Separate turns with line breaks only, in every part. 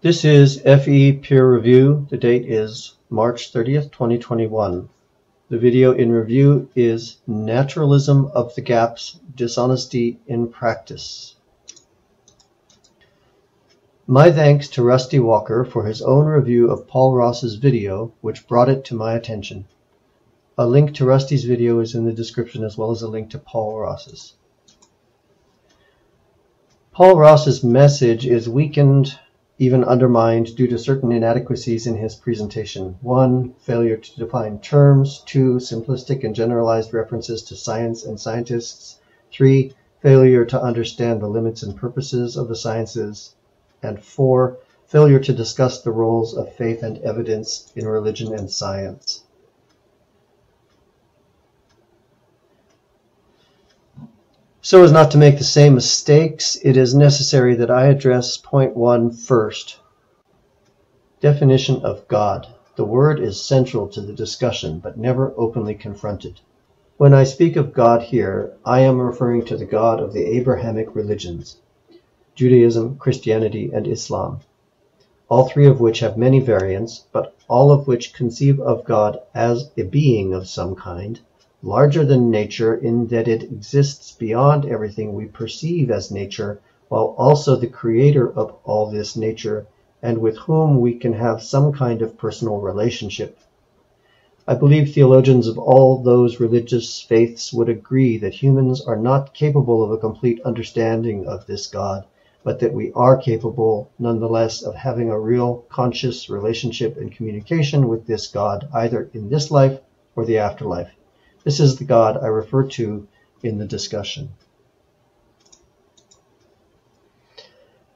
This is FE Peer Review. The date is March 30th, 2021. The video in review is Naturalism of the Gaps, Dishonesty in Practice. My thanks to Rusty Walker for his own review of Paul Ross's video, which brought it to my attention. A link to Rusty's video is in the description as well as a link to Paul Ross's. Paul Ross's message is weakened even undermined due to certain inadequacies in his presentation. One, failure to define terms. Two, simplistic and generalized references to science and scientists. Three, failure to understand the limits and purposes of the sciences. And four, failure to discuss the roles of faith and evidence in religion and science. So as not to make the same mistakes, it is necessary that I address point one first. Definition of God. The word is central to the discussion, but never openly confronted. When I speak of God here, I am referring to the God of the Abrahamic religions, Judaism, Christianity, and Islam, all three of which have many variants, but all of which conceive of God as a being of some kind, larger than nature in that it exists beyond everything we perceive as nature, while also the creator of all this nature, and with whom we can have some kind of personal relationship. I believe theologians of all those religious faiths would agree that humans are not capable of a complete understanding of this God, but that we are capable, nonetheless, of having a real conscious relationship and communication with this God, either in this life or the afterlife. This is the God I refer to in the discussion.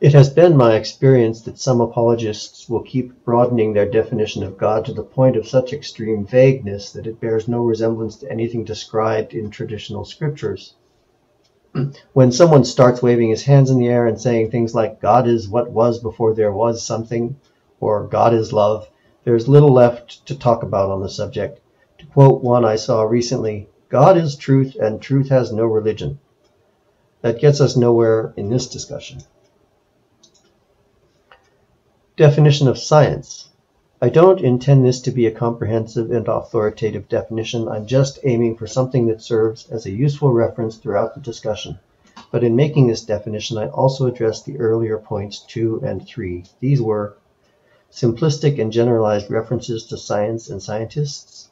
It has been my experience that some apologists will keep broadening their definition of God to the point of such extreme vagueness that it bears no resemblance to anything described in traditional scriptures. when someone starts waving his hands in the air and saying things like God is what was before there was something, or God is love, there's little left to talk about on the subject. To quote one I saw recently, God is truth and truth has no religion. That gets us nowhere in this discussion. Definition of science. I don't intend this to be a comprehensive and authoritative definition. I'm just aiming for something that serves as a useful reference throughout the discussion. But in making this definition, I also addressed the earlier points 2 and 3. These were simplistic and generalized references to science and scientists,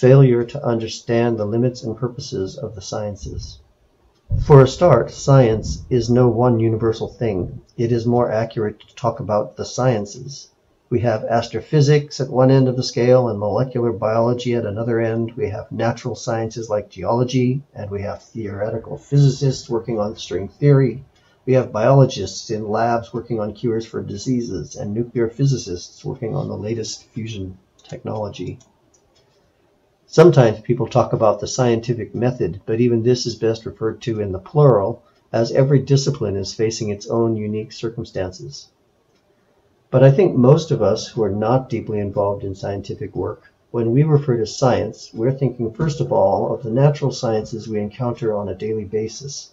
failure to understand the limits and purposes of the sciences. For a start, science is no one universal thing. It is more accurate to talk about the sciences. We have astrophysics at one end of the scale and molecular biology at another end. We have natural sciences like geology, and we have theoretical physicists working on string theory. We have biologists in labs working on cures for diseases, and nuclear physicists working on the latest fusion technology. Sometimes people talk about the scientific method, but even this is best referred to in the plural, as every discipline is facing its own unique circumstances. But I think most of us who are not deeply involved in scientific work, when we refer to science, we're thinking first of all of the natural sciences we encounter on a daily basis,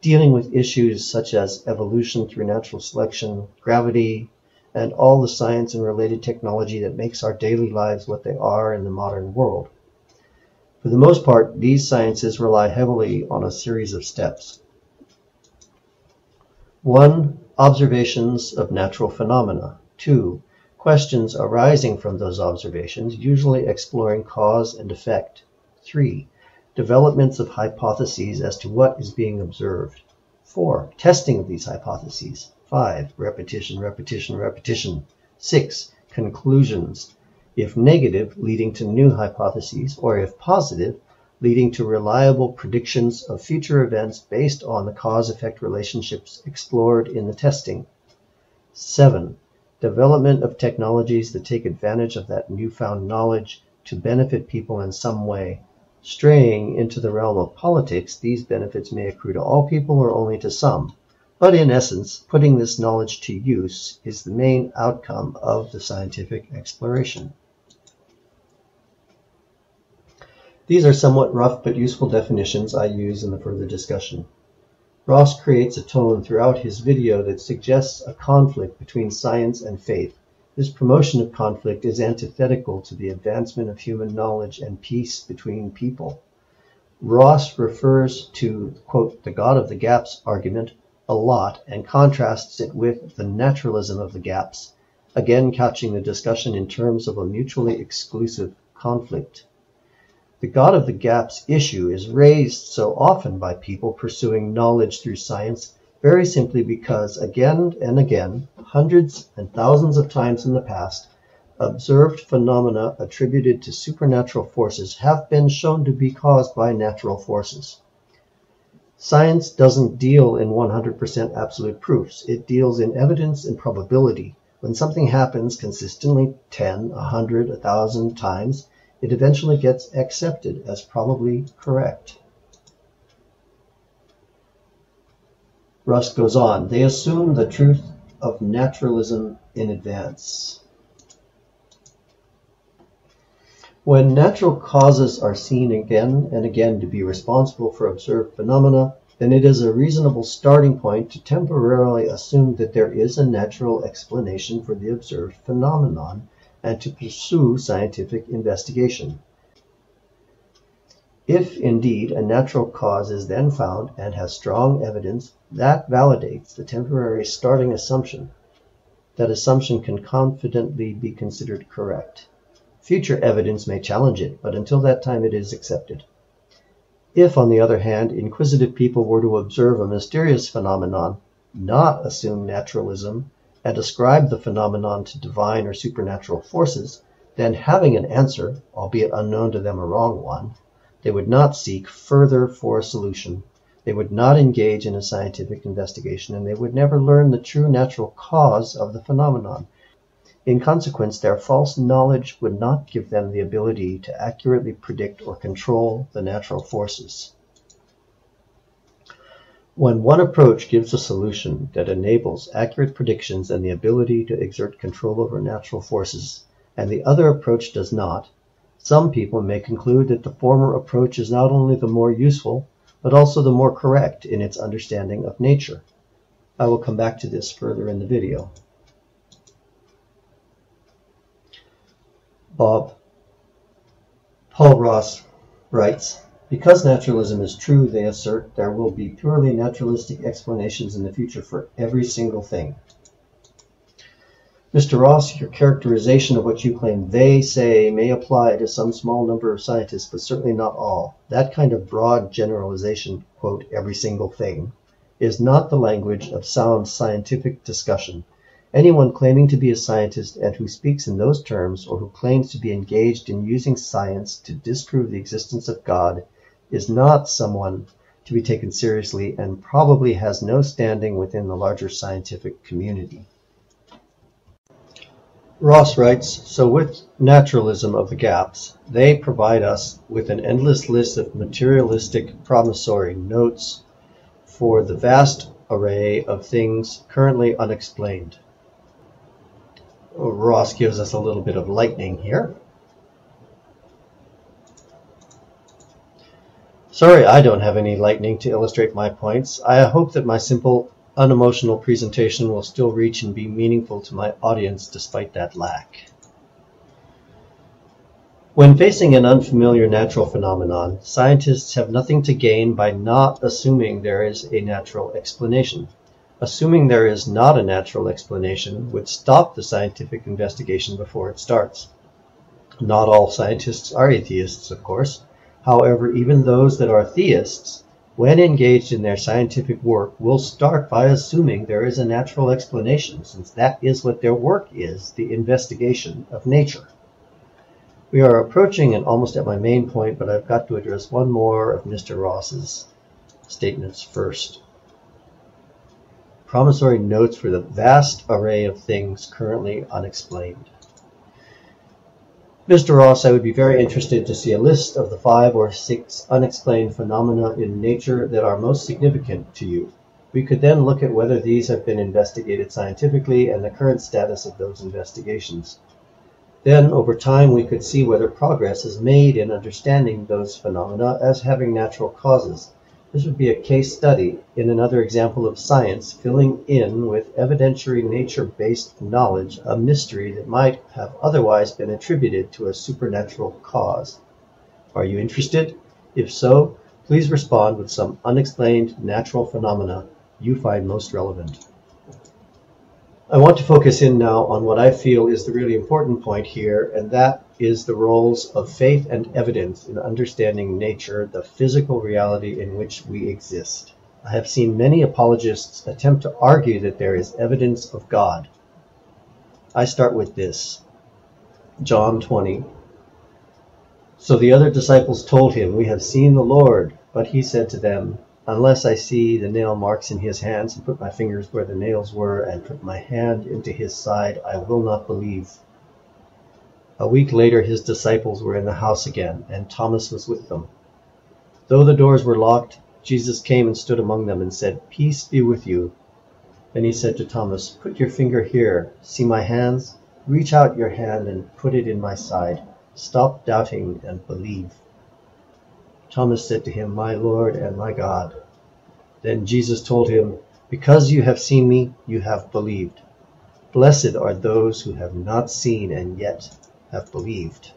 dealing with issues such as evolution through natural selection, gravity, and all the science and related technology that makes our daily lives what they are in the modern world. For the most part, these sciences rely heavily on a series of steps. 1. Observations of natural phenomena. 2. Questions arising from those observations, usually exploring cause and effect. 3. Developments of hypotheses as to what is being observed. 4. Testing of these hypotheses. 5. Repetition, repetition, repetition. 6. Conclusions if negative, leading to new hypotheses, or if positive, leading to reliable predictions of future events based on the cause-effect relationships explored in the testing. 7. Development of technologies that take advantage of that newfound knowledge to benefit people in some way. Straying into the realm of politics, these benefits may accrue to all people or only to some. But in essence, putting this knowledge to use is the main outcome of the scientific exploration. These are somewhat rough but useful definitions I use in the further discussion. Ross creates a tone throughout his video that suggests a conflict between science and faith. This promotion of conflict is antithetical to the advancement of human knowledge and peace between people. Ross refers to, quote, the God of the gaps argument a lot and contrasts it with the naturalism of the gaps, again couching the discussion in terms of a mutually exclusive conflict. The God of the gaps issue is raised so often by people pursuing knowledge through science very simply because again and again, hundreds and thousands of times in the past, observed phenomena attributed to supernatural forces have been shown to be caused by natural forces. Science doesn't deal in 100% absolute proofs. It deals in evidence and probability. When something happens consistently 10, 100, 1,000 times, it eventually gets accepted as probably correct. Ross goes on, they assume the truth of naturalism in advance. When natural causes are seen again and again to be responsible for observed phenomena, then it is a reasonable starting point to temporarily assume that there is a natural explanation for the observed phenomenon and to pursue scientific investigation. If, indeed, a natural cause is then found and has strong evidence, that validates the temporary starting assumption. That assumption can confidently be considered correct. Future evidence may challenge it, but until that time it is accepted. If, on the other hand, inquisitive people were to observe a mysterious phenomenon, not assume naturalism, and ascribe the phenomenon to divine or supernatural forces, then having an answer, albeit unknown to them a wrong one, they would not seek further for a solution. They would not engage in a scientific investigation, and they would never learn the true natural cause of the phenomenon. In consequence, their false knowledge would not give them the ability to accurately predict or control the natural forces. When one approach gives a solution that enables accurate predictions and the ability to exert control over natural forces, and the other approach does not, some people may conclude that the former approach is not only the more useful, but also the more correct in its understanding of nature. I will come back to this further in the video. Bob. Paul Ross writes, Because naturalism is true, they assert, there will be purely naturalistic explanations in the future for every single thing. Mr. Ross, your characterization of what you claim they say may apply to some small number of scientists, but certainly not all. That kind of broad generalization, quote, every single thing, is not the language of sound scientific discussion. Anyone claiming to be a scientist and who speaks in those terms, or who claims to be engaged in using science to disprove the existence of God, is not someone to be taken seriously and probably has no standing within the larger scientific community. Ross writes, so with naturalism of the gaps, they provide us with an endless list of materialistic promissory notes for the vast array of things currently unexplained. Ross gives us a little bit of lightning here. Sorry I don't have any lightning to illustrate my points. I hope that my simple unemotional presentation will still reach and be meaningful to my audience despite that lack. When facing an unfamiliar natural phenomenon, scientists have nothing to gain by not assuming there is a natural explanation. Assuming there is not a natural explanation would stop the scientific investigation before it starts. Not all scientists are atheists, of course. However, even those that are theists when engaged in their scientific work, will start by assuming there is a natural explanation, since that is what their work is, the investigation of nature. We are approaching and almost at my main point, but I've got to address one more of Mr. Ross's statements first. Promissory notes for the vast array of things currently unexplained. Mr. Ross, I would be very interested to see a list of the five or six unexplained phenomena in nature that are most significant to you. We could then look at whether these have been investigated scientifically and the current status of those investigations. Then, over time, we could see whether progress is made in understanding those phenomena as having natural causes. This would be a case study in another example of science filling in with evidentiary nature-based knowledge a mystery that might have otherwise been attributed to a supernatural cause. Are you interested? If so, please respond with some unexplained natural phenomena you find most relevant. I want to focus in now on what I feel is the really important point here, and that is the roles of faith and evidence in understanding nature, the physical reality in which we exist. I have seen many apologists attempt to argue that there is evidence of God. I start with this John 20. So the other disciples told him, We have seen the Lord. But he said to them, Unless I see the nail marks in his hands, and put my fingers where the nails were, and put my hand into his side, I will not believe. A week later his disciples were in the house again, and Thomas was with them. Though the doors were locked, Jesus came and stood among them, and said, Peace be with you. Then he said to Thomas, Put your finger here. See my hands? Reach out your hand and put it in my side. Stop doubting and believe. Thomas said to him, My Lord and my God. Then Jesus told him, Because you have seen me, you have believed. Blessed are those who have not seen and yet have believed.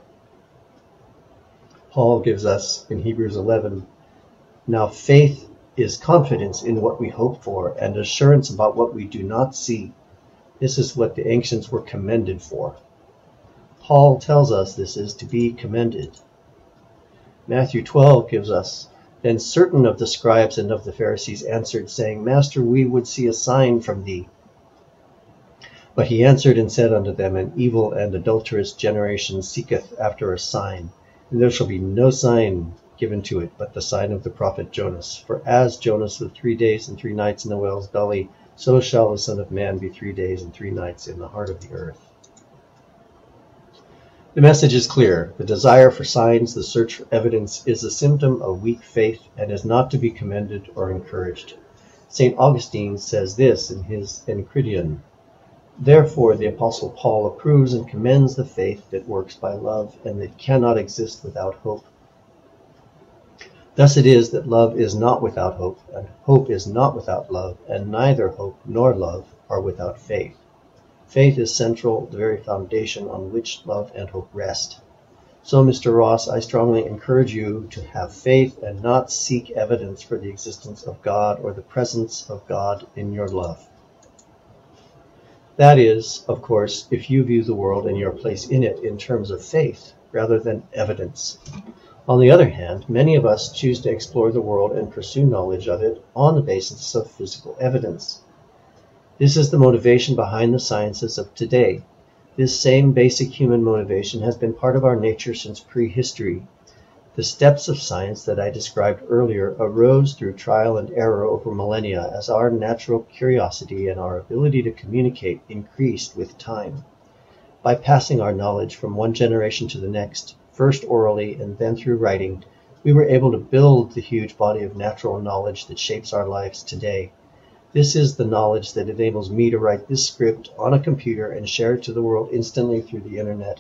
Paul gives us in Hebrews 11 Now faith is confidence in what we hope for and assurance about what we do not see. This is what the ancients were commended for. Paul tells us this is to be commended. Matthew 12 gives us, Then certain of the scribes and of the Pharisees answered, saying, Master, we would see a sign from thee. But he answered and said unto them, An evil and adulterous generation seeketh after a sign, and there shall be no sign given to it but the sign of the prophet Jonas. For as Jonas was three days and three nights in the whale's belly, so shall the Son of Man be three days and three nights in the heart of the earth. The message is clear. The desire for signs, the search for evidence, is a symptom of weak faith and is not to be commended or encouraged. St. Augustine says this in his Enchiridion Therefore the Apostle Paul approves and commends the faith that works by love and that cannot exist without hope. Thus it is that love is not without hope, and hope is not without love, and neither hope nor love are without faith. Faith is central, the very foundation on which love and hope rest. So, Mr. Ross, I strongly encourage you to have faith and not seek evidence for the existence of God or the presence of God in your love. That is, of course, if you view the world and your place in it in terms of faith rather than evidence. On the other hand, many of us choose to explore the world and pursue knowledge of it on the basis of physical evidence. This is the motivation behind the sciences of today. This same basic human motivation has been part of our nature since prehistory. The steps of science that I described earlier arose through trial and error over millennia as our natural curiosity and our ability to communicate increased with time. By passing our knowledge from one generation to the next, first orally and then through writing, we were able to build the huge body of natural knowledge that shapes our lives today. This is the knowledge that enables me to write this script on a computer and share it to the world instantly through the internet.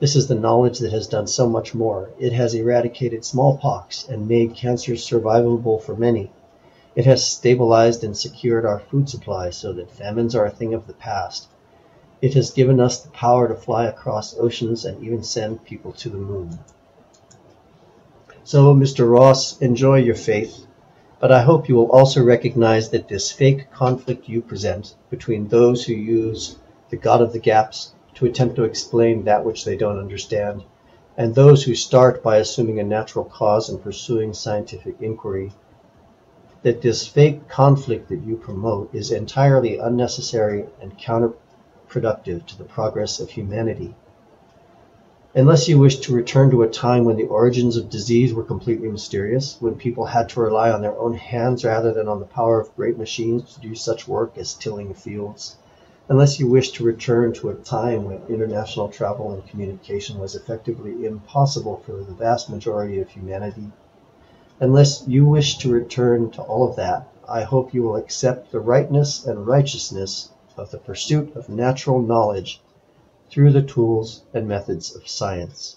This is the knowledge that has done so much more. It has eradicated smallpox and made cancer survivable for many. It has stabilized and secured our food supply so that famines are a thing of the past. It has given us the power to fly across oceans and even send people to the moon. So, Mr. Ross, enjoy your faith. But I hope you will also recognize that this fake conflict you present between those who use the God of the gaps to attempt to explain that which they don't understand, and those who start by assuming a natural cause and pursuing scientific inquiry, that this fake conflict that you promote is entirely unnecessary and counterproductive to the progress of humanity. Unless you wish to return to a time when the origins of disease were completely mysterious, when people had to rely on their own hands rather than on the power of great machines to do such work as tilling fields, unless you wish to return to a time when international travel and communication was effectively impossible for the vast majority of humanity, unless you wish to return to all of that, I hope you will accept the rightness and righteousness of the pursuit of natural knowledge through the tools and methods of science.